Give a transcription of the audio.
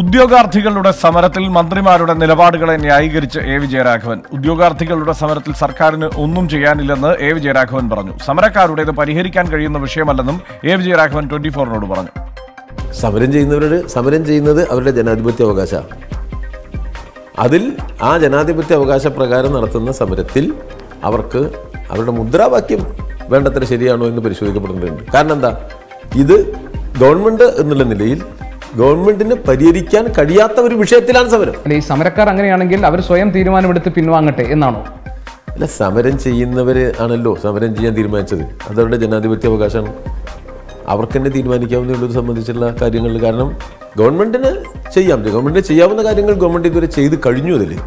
ഉദ്യോഗാർത്ഥികളുടെ സമരത്തിൽ മന്ത്രിമാരുടെ നിലപാടുകളെ ന്യായീകരിച്ച് എ വിജയരാഘവൻ. ഉദ്യോഗാർത്ഥികളുടെ സമരത്തിൽ സർക്കാരിന് ഒന്നും ചെയ്യാനില്ലെന്ന് എ വിജയരാഘവൻ പറഞ്ഞു. സമരക്കാരുടേത് പരിഹരിക്കാൻ കഴിയുന്ന വിഷയമല്ലെന്നും എ വിജയരാഘവൻ ട്വന്റി ഫോറിനോട് പറഞ്ഞു. സമരം ചെയ്യുന്നവരുടെ സമരം ചെയ്യുന്നത് അവരുടെ ജനാധിപത്യ അവകാശമാണ് അതിൽ ആ ജനാധിപത്യ അവകാശ പ്രകാരം നടത്തുന്ന സമരത്തിൽ അവർക്ക് അവരുടെ മുദ്രാവാക്യം വേണ്ടത്ര ശരിയാണോ എന്ന് പരിശോധിക്കപ്പെടേണ്ടതുണ്ട്. കാരണം എന്താ? ഇത് ഗവൺമെന്റ് എന്നുള്ള നിലയിൽ ഗവൺമെന്റിന് പരിഹരിക്കാൻ കഴിയാത്ത ഒരു വിഷയത്തിലാണ് സമരം. അല്ല ഈ സമരക്കാർ അങ്ങനെയാണെങ്കിൽ അവർ സ്വയം തീരുമാനമെടുത്ത് പിൻവാങ്ങട്ടെ എന്നാണോ? അല്ല സമരം ചെയ്യുന്നവർ ആണല്ലോ സമരം ചെയ്യാൻ തീരുമാനിച്ചത്. അതവരുടെ ജനാധിപത്യ അവകാശമാണ്. അവർക്ക് തന്നെ തീരുമാനിക്കാവുന്നത് സംബന്ധിച്ചുള്ള കാര്യങ്ങൾ. കാരണം ഗവൺമെന്റിന് ചെയ്യാം. ഗവൺമെന്റിന് ചെയ്യാവുന്ന കാര്യങ്ങൾ ഗവൺമെന്റ് ഇതുവരെ ചെയ്ത് കഴിഞ്ഞു അതിൽ